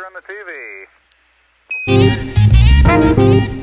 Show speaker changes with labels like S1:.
S1: picture on the TV.